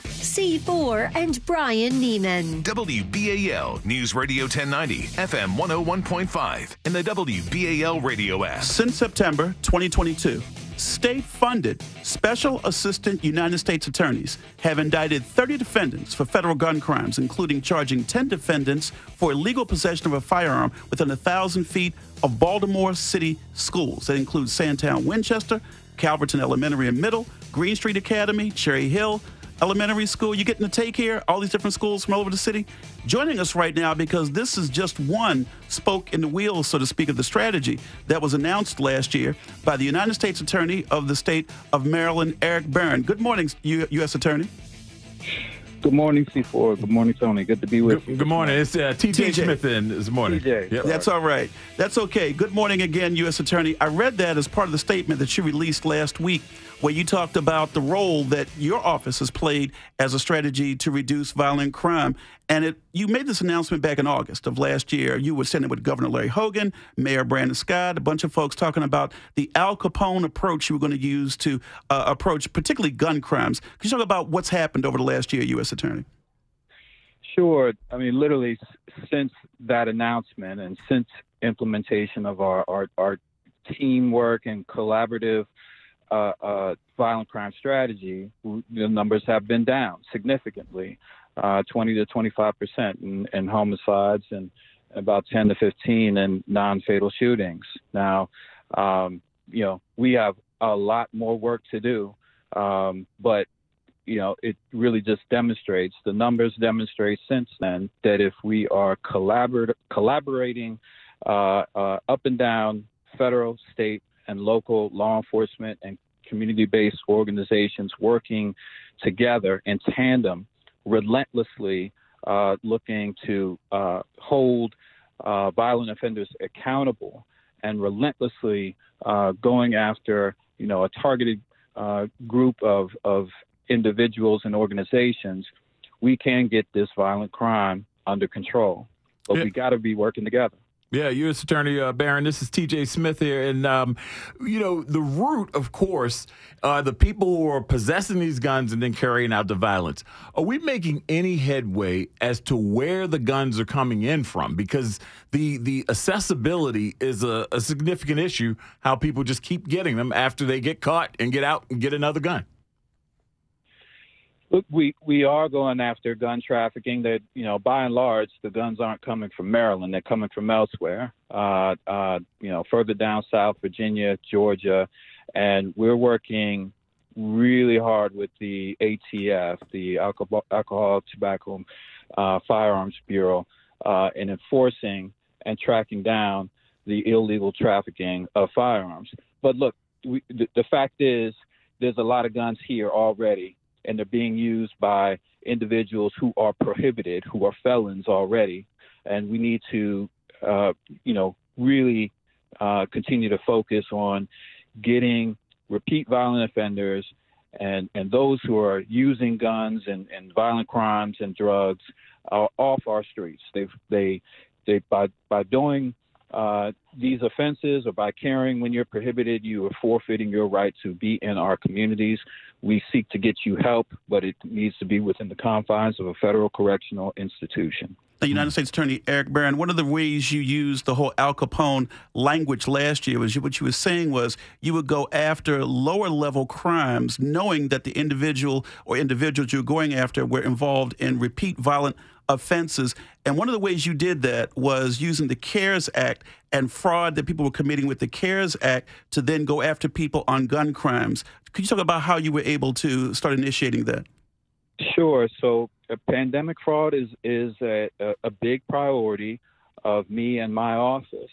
C4 and Bryan Nehman. WBAL News Radio 1090, FM 101.5, and the WBAL radio app. Since September 2022, state funded special assistant United States attorneys have indicted 30 defendants for federal gun crimes, including charging 10 defendants for illegal possession of a firearm within a thousand feet of Baltimore City schools. That includes Sandtown Winchester, Calverton Elementary and Middle, Green Street Academy, Cherry Hill, Elementary School. You're getting to take here, all these different schools from all over the city. Joining us right now because this is just one spoke in the wheel, so to speak, of the strategy that was announced last year by the United States Attorney of the state of Maryland, Erek Barron. Good morning, U- U.S. Attorney. Good morning, C4. Good morning, Tony. Good to be with good, you. Good morning. It's uh, TJ, TJ. Smith in this morning. TJ. Yep. That's all right. That's okay. Good morning again, U.S. Attorney. I read that as part of the statement that you released last week, where you talked about the role that your office has played as a strategy to reduce violent crime. And it, you made this announcement back in August of last year. You were sitting with Governor Larry Hogan, Mayor Brandon Scott, a bunch of folks talking about the Al Capone approach you were going to use to uh, approach particularly gun crimes. Could you talk about what's happened over the last year, U.S. Attorney? Sure. I mean, literally, since that announcement and since implementation of our, our, our teamwork and collaborative uh, uh, violent crime strategy, the numbers have been down significantly, uh, 20 to 25 percent in, in homicides and about 10 to 15 in non-fatal shootings. Now, um, you know, we have a lot more work to do, um, but you know, it really just demonstrates the numbers demonstrate since then that if we are collabor- collaborating uh, uh, up and down federal, state, and local law enforcement and community-based organizations working together in tandem, relentlessly uh, looking to uh, hold uh, violent offenders accountable and relentlessly uh, going after, you know, a targeted uh, group of, of individuals and organizations, we can get this violent crime under control. But Yeah. we got to be working together. Yeah, U.S. Attorney uh, Barron, this is T.J. Smith here. And, um, you know, the root, of course, are the people who are possessing these guns and then carrying out the violence. Are we making any headway as to where the guns are coming in from? Because the, the accessibility is a, a significant issue, how people just keep getting them after they get caught and get out and get another gun. Look, we, we are going after gun trafficking. That you know, by and large, the guns aren't coming from Maryland; they're coming from elsewhere. Uh, uh, you know, further down south, Virginia, Georgia, and we're working really hard with the ATF, the Alcohol, Alcohol Tobacco, uh, Firearms Bureau, uh, in enforcing and tracking down the illegal trafficking of firearms. But look, we, the, the fact is, there's a lot of guns here already and they're being used by individuals who are prohibited, who are felons already, and we need to, uh, you know, really uh, continue to focus on getting repeat violent offenders and and those who are using guns and, and violent crimes and drugs uh, off our streets. They they they by by doing uh, these offenses or by carrying when you're prohibited, you are forfeiting your right to be in our communities. We seek to get you help, but it needs to be within the confines of a federal correctional institution. The United States Attorney Erek Barron, one of the ways you used the whole Al Capone language last year was what you were saying was you would go after lower level crimes, knowing that the individual or individuals you're going after were involved in repeat violent offenses. And one of the ways you did that was using the CARES Act and fraud that people were committing with the CARES Act to then go after people on gun crimes. Could you talk about how you were able to start initiating that? Sure. So, uh, pandemic fraud is is a, a, big priority of me and my office.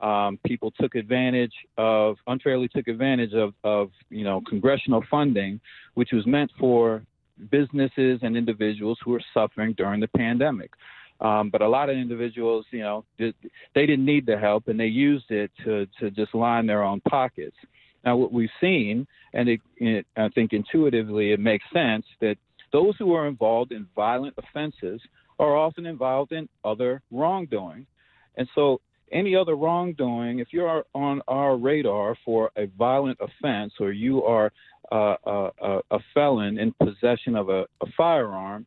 Um, people took advantage of unfairly took advantage of of you know congressional funding, which was meant for businesses and individuals who are suffering during the pandemic. Um, but a lot of individuals, you know, they didn't need the help and they used it to to just line their own pockets. Now, what we've seen, and it, it, I think intuitively it makes sense that those who are involved in violent offenses are often involved in other wrongdoing. And so any other wrongdoing, if you're on our radar for a violent offense or you are a, a, felon in possession of a, a, firearm,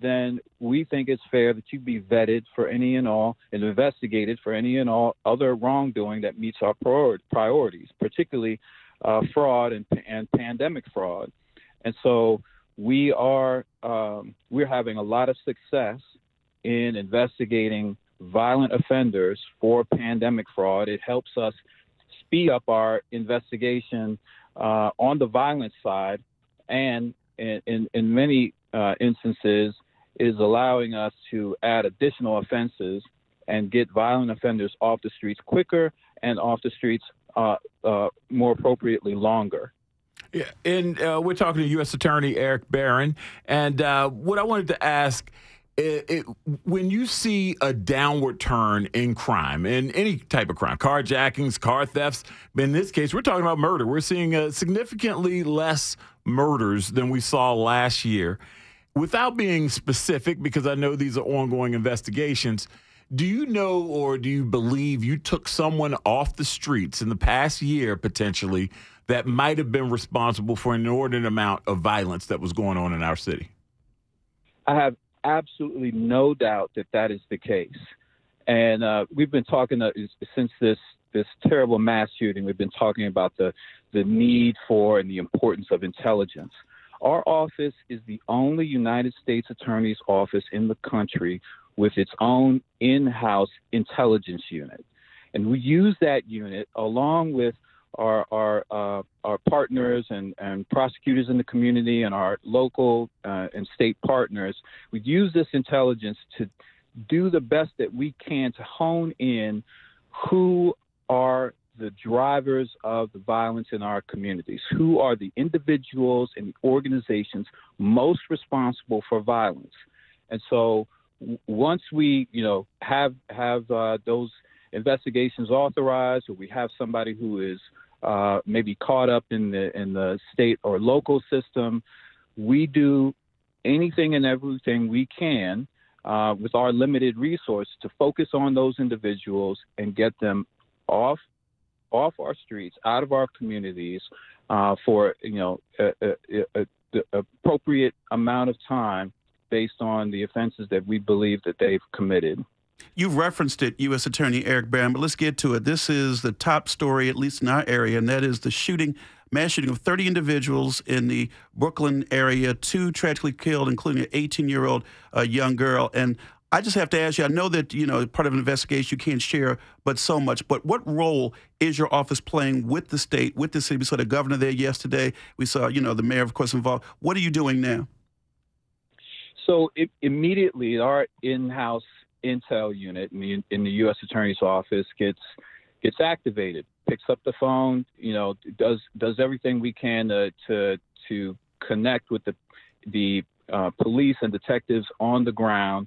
then we think it's fair that you be vetted for any and all and investigated for any and all other wrongdoing that meets our priorities, particularly uh, fraud and, and pandemic fraud. And so we are um, we're having a lot of success in investigating violent offenders for pandemic fraud. It helps us speed up our investigation uh, on the violence side, and in, in, in many uh, instances, is allowing us to add additional offenses and get violent offenders off the streets quicker and off the streets uh, uh more appropriately longer. Yeah, and uh, we're talking to U.S. Attorney Erek Barron, and uh, what I wanted to ask it, it, when you see a downward turn in crime, in any type of crime, carjackings, car thefts, but in this case, we're talking about murder. We're seeing uh, significantly less murders than we saw last year. Without being specific, because I know these are ongoing investigations, do you know or do you believe you took someone off the streets in the past year potentially that might have been responsible for an inordinate amount of violence that was going on in our city? I have absolutely no doubt that that is the case. And uh, we've been talking uh, since this this terrible mass shooting. We've been talking about the the need for and the importance of intelligence. Our office is the only United States Attorney's office in the country with its own in-house intelligence unit, and we use that unit along with our our uh, our partners and, and prosecutors in the community and our local uh, and state partners. We use this intelligence to do the best that we can to hone in who are the drivers of the violence in our communities, who are the individuals and the organizations most responsible for violence. And so once we, you know, have have uh, those investigations authorized, or we have somebody who is uh, maybe caught up in the in the state or local system, we do anything and everything we can uh, with our limited resource to focus on those individuals and get them off off our streets, out of our communities, uh, for you know the appropriate amount of time based on the offenses that we believe that they've committed. You've referenced it, U.S. Attorney Erek Barron, but let's get to it. This is the top story, at least in our area, and that is the shooting, mass shooting of 30 individuals in the Brooklyn area, two tragically killed, including an 18 year old uh, young girl. And I just have to ask you, I know that, you know, part of an investigation you can't share, but so much. But what role is your office playing with the state, with the city? We saw the governor there yesterday. We saw, you know, the mayor, of course, involved. What are you doing now? So it, immediately, our in-house intel unit in the, in the U.S. Attorney's Office gets gets activated, picks up the phone, you know, does does everything we can to to, to connect with the the uh, police and detectives on the ground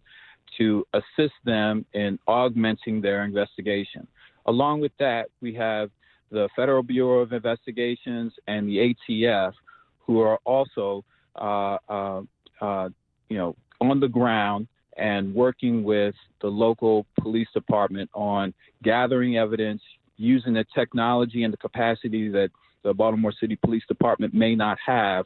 to assist them in augmenting their investigation. Along with that, we have the Federal Bureau of Investigations and the ATF, who are also, uh, uh, uh, you know, on the ground and working with the local police department on gathering evidence, using the technology and the capacity that the Baltimore City Police Department may not have,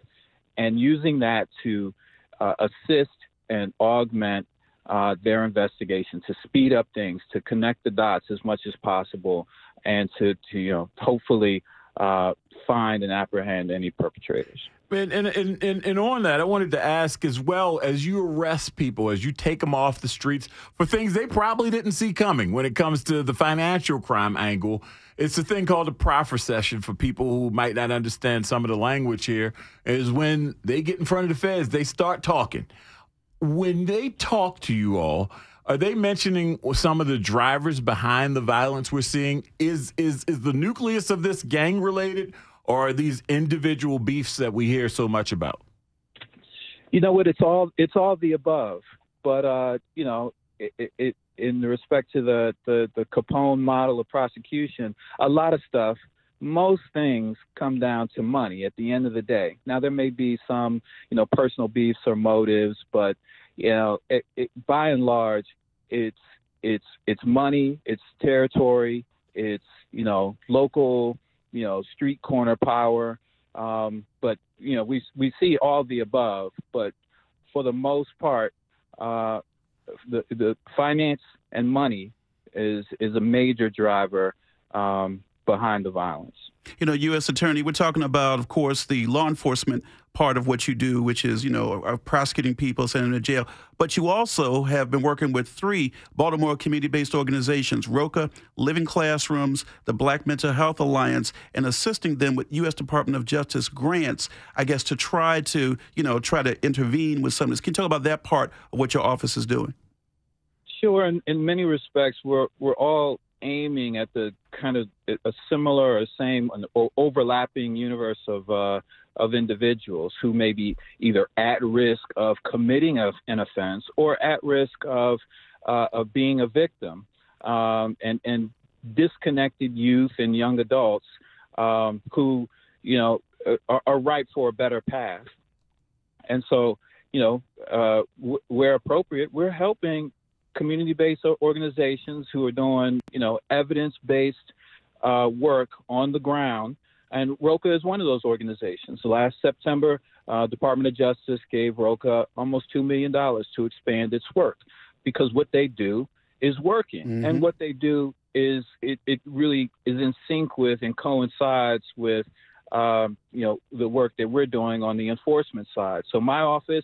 and using that to uh, assist and augment uh, their investigation, to speed up things, to connect the dots as much as possible, and to, to you know, hopefully uh, find and apprehend any perpetrators. And, and, and, and, on that, I wanted to ask as well as you arrest people, as you take them off the streets for things they probably didn't see coming when it comes to the financial crime angle. It's a thing called a proffer session for people who might not understand some of the language here, is when they get in front of the feds, they start talking. When they talk to you all, are they mentioning some of the drivers behind the violence we're seeing? Is is is the nucleus of this gang related? Or are these individual beefs that we hear so much about? You know what? It's all it's all the above. But uh, you know, it, it, in respect to the, the the Capone model of prosecution, a lot of stuff, most things come down to money at the end of the day. Now there may be some you know personal beefs or motives, but you know, it, it, by and large, it's it's it's money, it's territory, it's you know local, you know street corner power. Um, but you know we we see all the above, but for the most part, uh, the the finance and money is is a major driver um, behind the violence. You know, U.S. Attorney, we're talking about, of course, the law enforcement part of what you do, which is, you know, prosecuting people, sending them to jail. But you also have been working with three Baltimore community based organizations ROCA, Living Classrooms, the Black Mental Health Alliance, and assisting them with U.S. Department of Justice grants, I guess, to try to, you know, try to intervene with some of this. Can you talk about that part of what your office is doing? Sure. In, in many respects, we're, we're all aiming at the kind of a similar or same overlapping universe of uh, of individuals who may be either at risk of committing a, an offense or at risk of uh, of being a victim, um, and and disconnected youth and young adults um, who you know are, are ripe for a better path. And so, you know, uh, w- where appropriate, we're helping community-based organizations who are doing, you know, evidence-based uh, work on the ground. And ROCA is one of those organizations. So last September, uh, Department of Justice gave ROCA almost $2 million to expand its work because what they do is working. Mm-hmm. And what they do is it, it really is in sync with and coincides with, um, you know, the work that we're doing on the enforcement side. So my office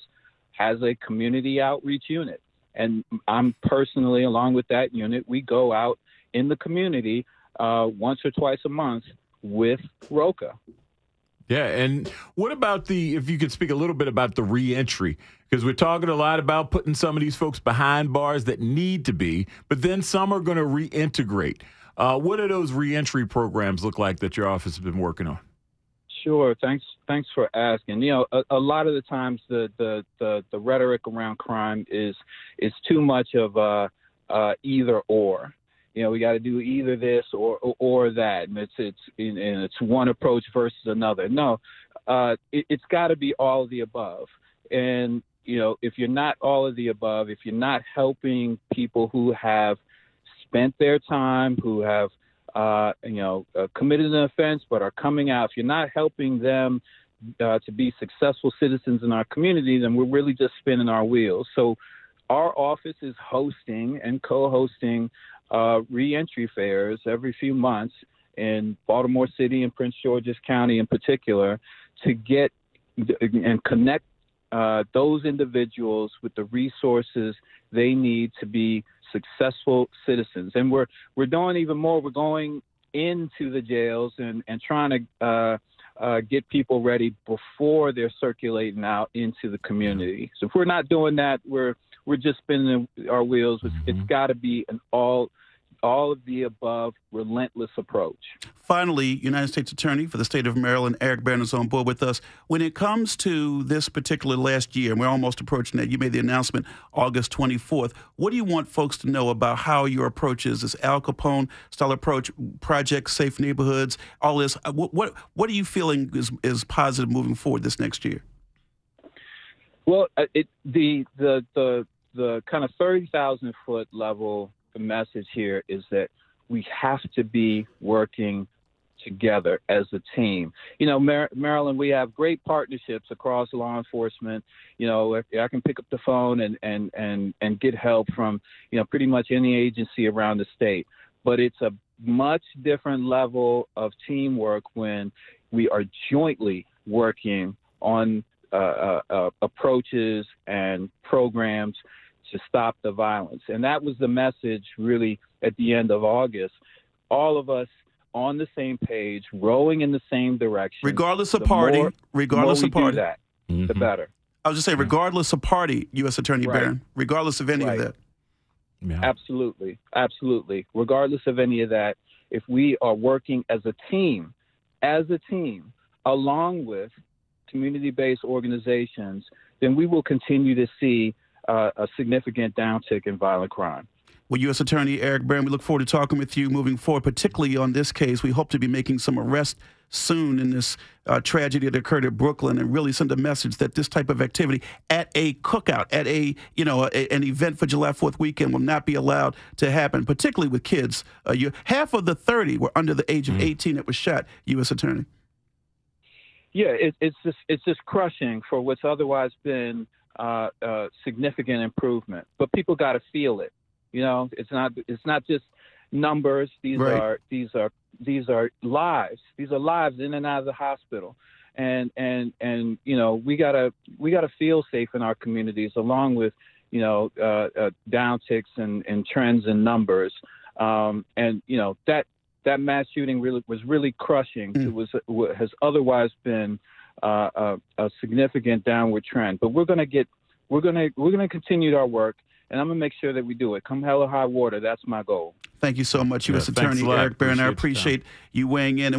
has a community outreach unit. And I'm personally, along with that unit, we go out in the community uh, once or twice a month with Roca. Yeah, and what about the? If you could speak a little bit about the reentry, because we're talking a lot about putting some of these folks behind bars that need to be, but then some are going to reintegrate. Uh, what do those reentry programs look like that your office has been working on? Sure. Thanks. Thanks for asking. You know, a, a lot of the times the, the, the the rhetoric around crime is is too much of a uh, either or. You know, we got to do either this or, or, that, and it's it's and it's one approach versus another. No, uh, it, it's got to be all of the above. And you know, if you're not all of the above, if you're not helping people who have spent their time, who have uh, you know, uh, committed an offense but are coming out, if you're not helping them uh, to be successful citizens in our community, then we're really just spinning our wheels. So our office is hosting and co-hosting uh, reentry fairs every few months in Baltimore City and Prince George's County in particular to get and connect uh, those individuals with the resources they need to be successful citizens. And we're we're doing even more. We're going into the jails and and trying to uh, uh, get people ready before they're circulating out into the community. So if we're not doing that, we're we're just spinning our wheels. Mm-hmm. it's got to be an all all of the above relentless approach. Finally, United States Attorney for the state of Maryland, Erek Barron, is on board with us. When it comes to this particular last year, and we're almost approaching that, you made the announcement August 24th. What do you want folks to know about how your approach is? This Al Capone style approach, Project Safe Neighborhoods, all this. Uh, what what, what are you feeling is, is positive moving forward this next year? Well, uh, it, the the the the kind of thirty thousand foot level the message here is that we have to be working together as a team. You know, Mar- Maryland, we have great partnerships across law enforcement. You know, I can pick up the phone and and and and get help from you know pretty much any agency around the state. But it's a much different level of teamwork when we are jointly working on uh, uh, uh, approaches and programs to stop the violence. And that was the message really at the end of August. All of us on the same page, rowing in the same direction. Regardless of party, more, regardless of party. that, mm-hmm. the better. I was just saying, regardless of party, U.S. Attorney right. Barron, regardless of any right. of that. Yeah. Absolutely. Absolutely. Regardless of any of that, if we are working as a team, as a team, along with community based organizations, then we will continue to see uh, a significant downtick in violent crime. Well, U.S. Attorney Erek Barron, we look forward to talking with you moving forward, particularly on this case. We hope to be making some arrests soon in this uh, tragedy that occurred at Brooklyn and really send a message that this type of activity at a cookout, at a you know a, an event for July Fourth weekend will not be allowed to happen, particularly with kids. Uh, you, half of the 30 were under the age of mm. 18 that was shot. U.S. Attorney. Yeah, it, it's just it's just crushing for what's otherwise been uh, uh, significant improvement. But people got to feel it. You know, it's not it's not just numbers. These right. are these are these are lives. These are lives in and out of the hospital. And and and you know we gotta we gotta feel safe in our communities, along with you know uh, uh, downticks and, and trends and numbers. Um, and you know that that mass shooting really was really crushing. Mm. It was has otherwise been uh, a, a significant downward trend. But we're gonna get we're gonna we're gonna continue our work and I'm gonna make sure that we do it. Come hell or high water, that's my goal. Thank you so much, U.S. Yeah, Attorney Erek Barron. I appreciate you weighing in.